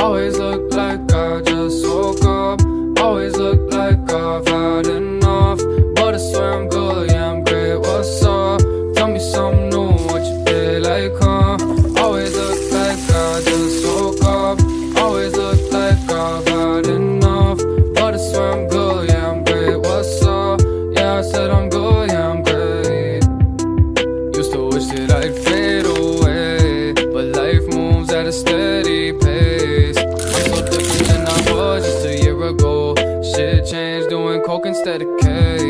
Always look like I just woke up. Always look like I've had enough. But I swear I'm good, yeah, I'm great. What's up? Tell me something new, what you feel like, huh? Always look like I just woke up. Always look like I've had enough. But I swear I'm good, yeah, I'm great. What's up? Yeah, I said I'm good, yeah, I'm Shit changed, doing coke instead of cake.